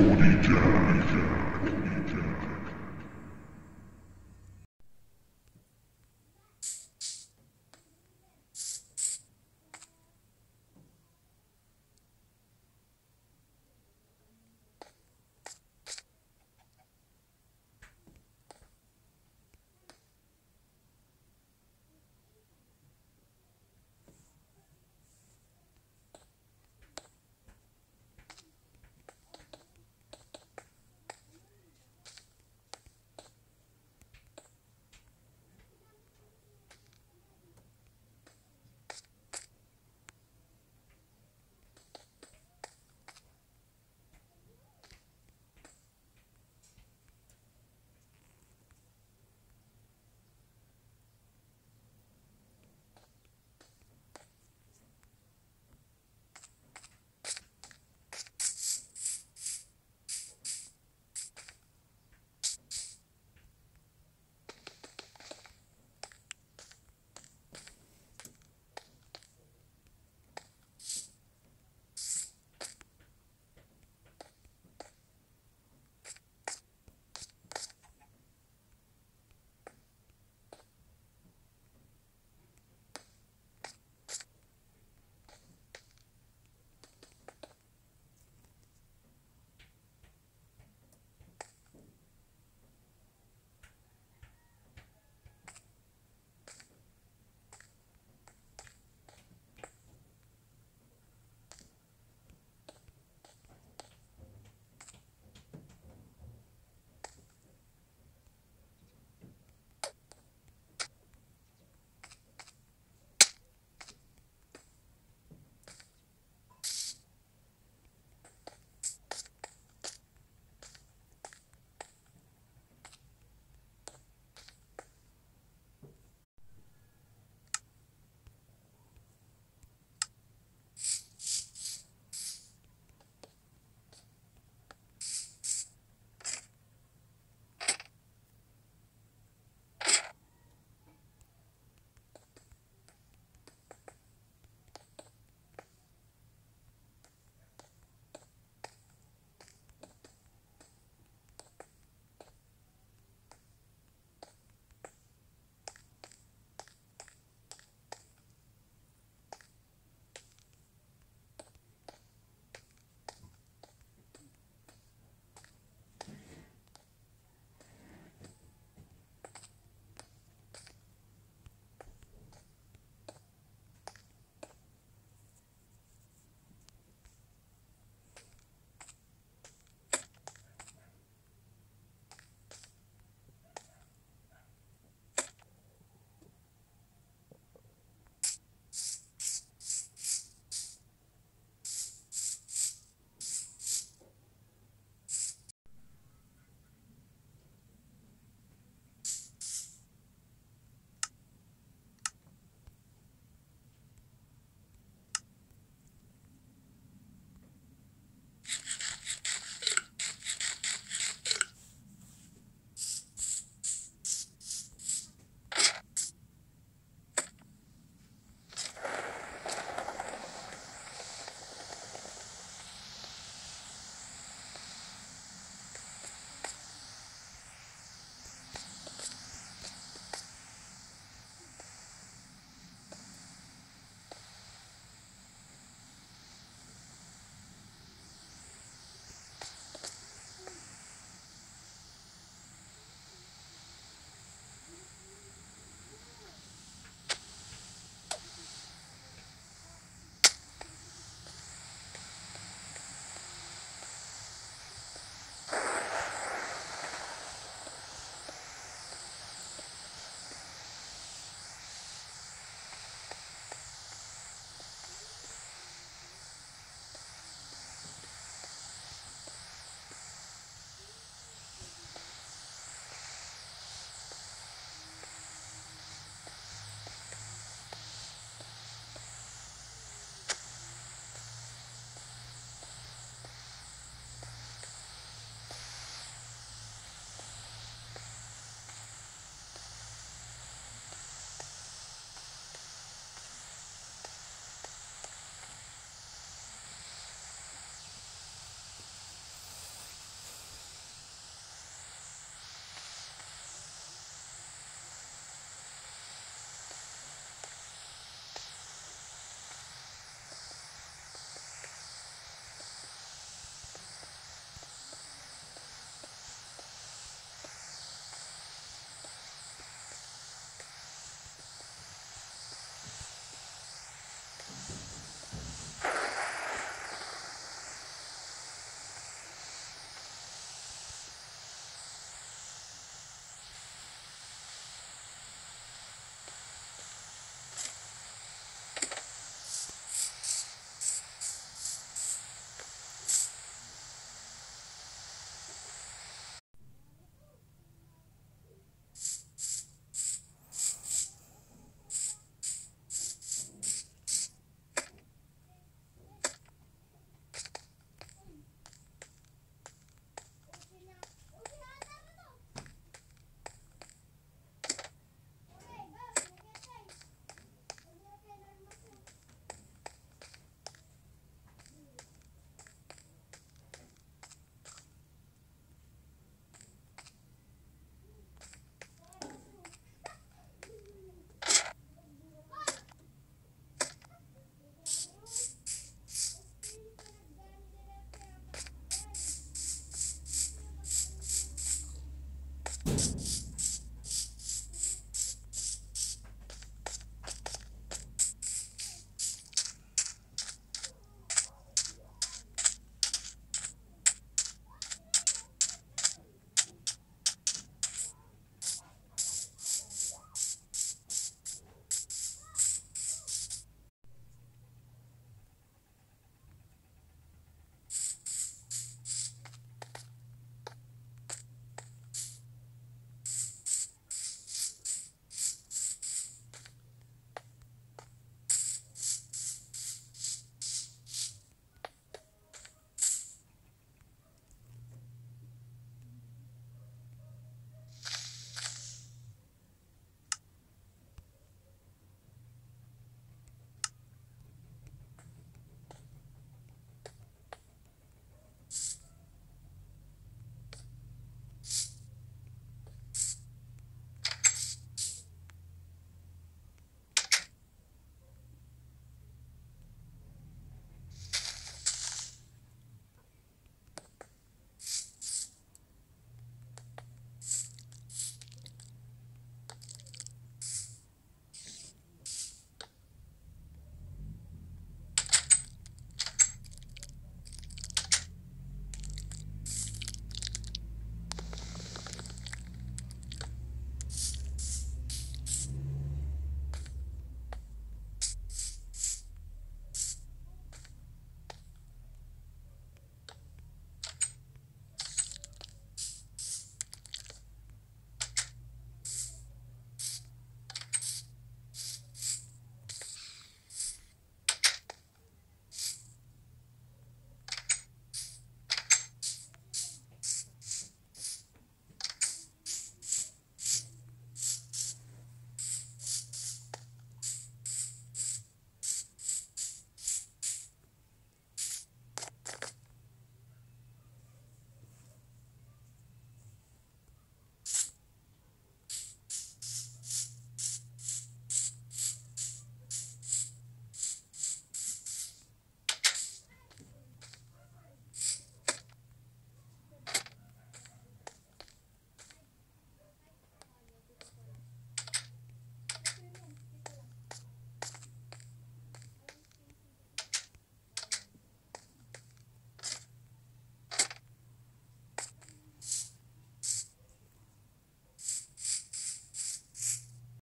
recording.